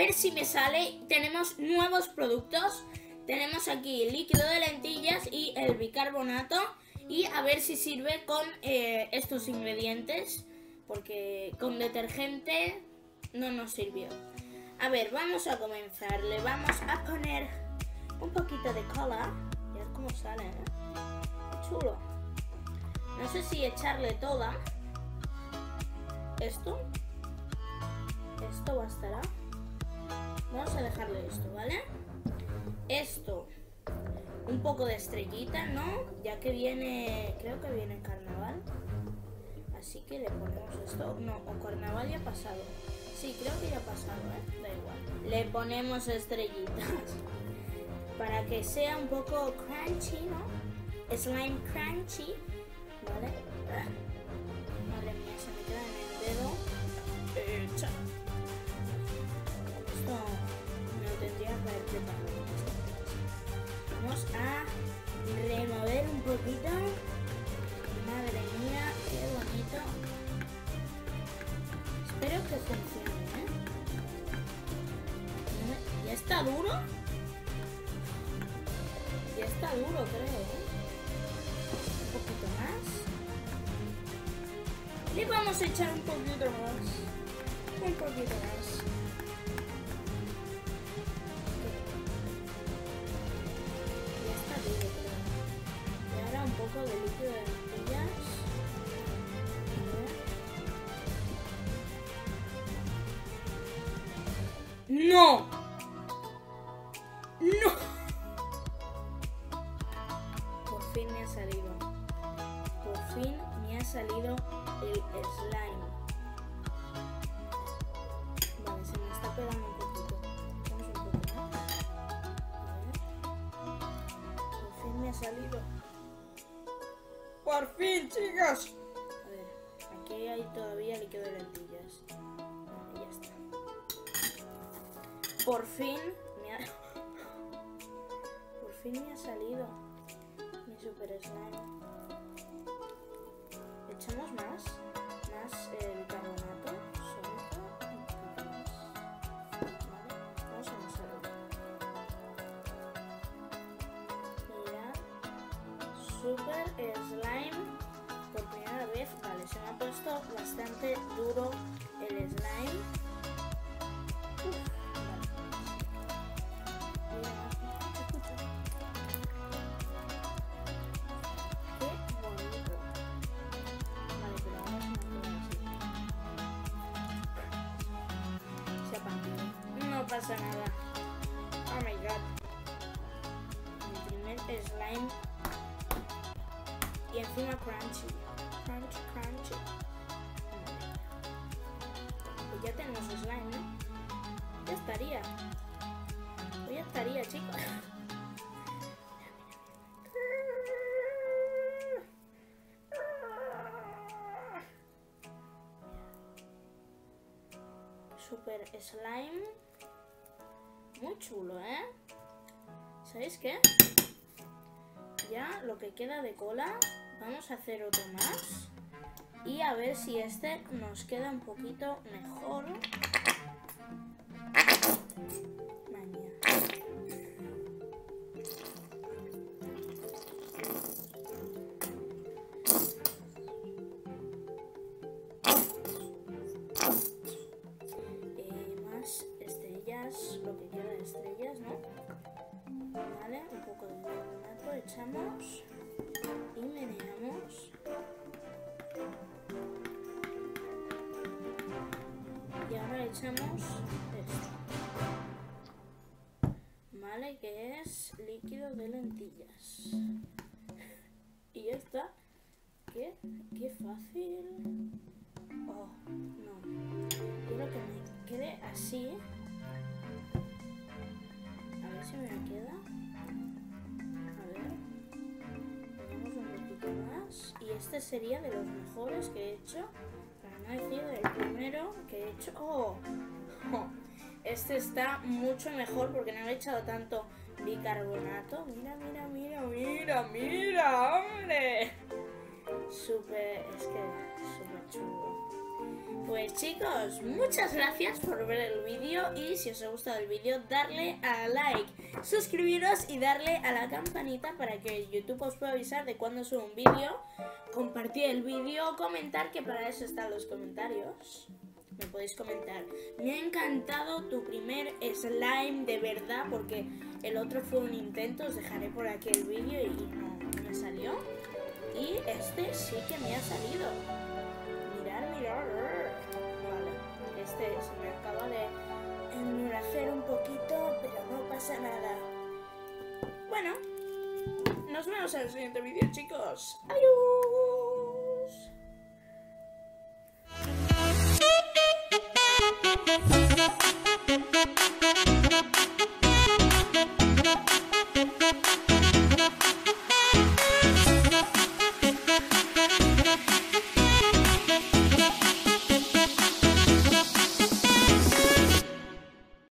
ver si me sale. Tenemos nuevos productos. Tenemos aquí líquido de lentillas y el bicarbonato. Y a ver si sirve con eh, estos ingredientes. Porque con detergente no nos sirvió. A ver, vamos a comenzar. Le vamos a poner un poquito de cola. Y a ver cómo sale, ¿eh? Chulo. No sé si echarle toda. Esto. Esto bastará. Vamos a dejarle esto, ¿vale? Esto. Un poco de estrellita, ¿no? Ya que viene... Creo que viene carnaval. Así que le ponemos esto. No, o carnaval ya ha pasado. Sí, creo que ya ha pasado, ¿eh? Da igual. Le ponemos estrellitas. Para que sea un poco crunchy, ¿no? Slime crunchy. ¿Vale? Espero que funcione, ¿eh? ¿Ya está duro? Ya está duro, creo, ¿eh? Un poquito más. Le vamos a echar un poquito más. Un poquito más. ¡No! ¡No! Por fin me ha salido. Por fin me ha salido el slime. Vale, se me está pegando un poquito. Vamos un poco más. A ver. Por fin me ha salido. ¡Por fin, chicos! A ver, aquí hay todavía líquido de lentillas. Por fin me ha... Por fin me ha salido mi super slime. Echamos más. Más eh, bicarbonato. Vamos a amasarlo. Mirad. Super slime por primera vez. Vale, se me ha puesto bastante duro el slime. Pasa nada. Oh my god. Mi primer slime y encima crunchy. Crunchy, crunchy. Pues ya tenemos slime, ¿no? Ya estaría. Pues ya estaría, chicos. Super slime. Muy chulo, ¿eh? ¿Sabéis qué? ya lo que queda de cola vamos a hacer otro más y a ver si este nos queda un poquito mejor Madre echamos y meneamos. Y ahora echamos esto. Vale, que es líquido de lentillas. Y ya está. ¿Qué? Qué fácil. Oh, no. Quiero que me quede así. Este sería de los mejores que he hecho. Para no decir el primero que he hecho. ¡Oh! ¡Oh! Este está mucho mejor porque no le he echado tanto bicarbonato. Mira, mira, mira, mira, mira, hombre. Súper, es que súper chulo. Pues chicos, muchas gracias por ver el vídeo y si os ha gustado el vídeo darle a like, suscribiros y darle a la campanita para que YouTube os pueda avisar de cuando subo un vídeo, compartir el vídeo, comentar que para eso están los comentarios. Me podéis comentar. Me ha encantado tu primer slime de verdad porque el otro fue un intento, os dejaré por aquí el vídeo y no, no me salió. Y este sí que me ha salido. Bueno, nos vemos en el siguiente vídeo, chicos. Adiós.